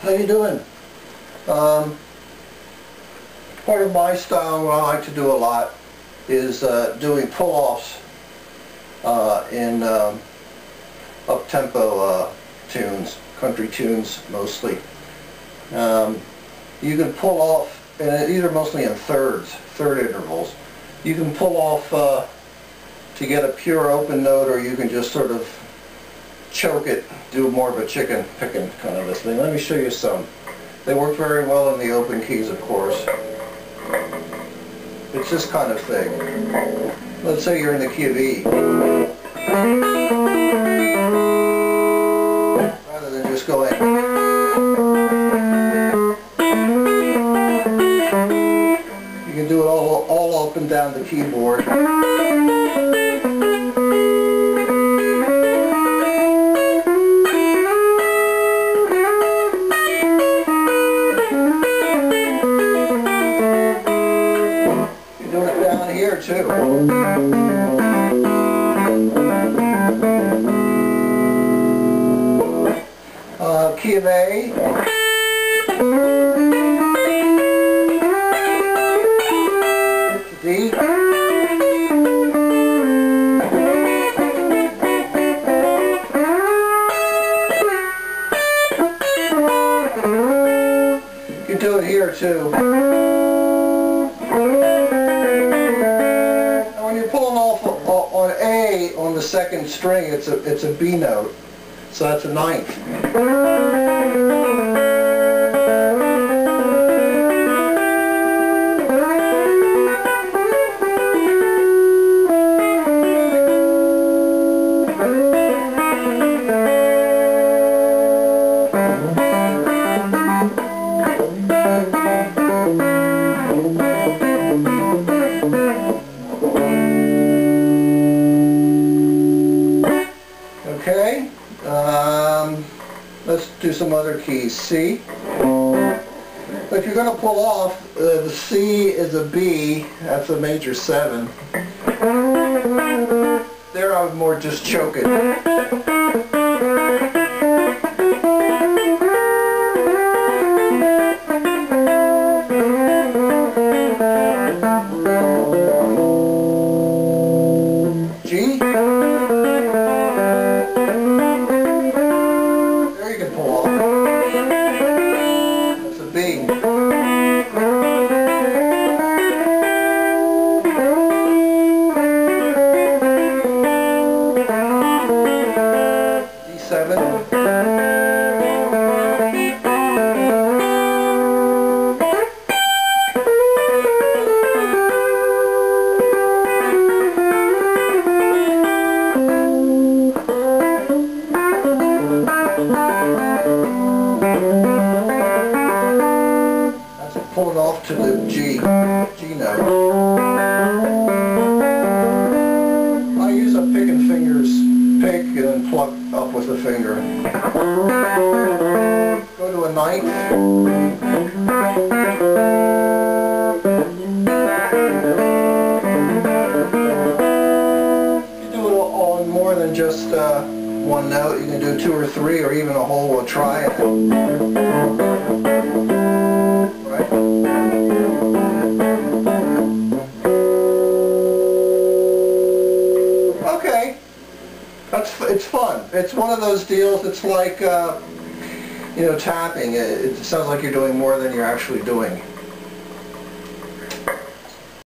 How you doing? Um, part of my style, what I like to do a lot, is uh, doing pull-offs uh, in um, up-tempo uh, tunes, country tunes mostly. Um, you can pull off, and these are mostly in thirds, third intervals. You can pull off uh, to get a pure open note, or you can just sort of choke it, do more of a chicken picking kind of a thing. Let me show you some. They work very well in the open keys, of course. It's this kind of thing. Let's say you're in the key of E. Rather than just going. You can do it all, all up and down the keyboard. Here too. Uh, key of A. Do it here too. The second string, it's a it's a B note, so that's a ninth. Do some other keys. C. If you're going to pull off, uh, the C is a B, that's a major 7. There I would more just choke it. Off to the G, G note. I use a pick and fingers, pick and then pluck up with the finger. Go to a ninth. You do it on more than just uh, one note. You can do two or three or even a whole triad. Right? It's one of those deals. It's like uh, you know tapping. It, it sounds like you're doing more than you're actually doing.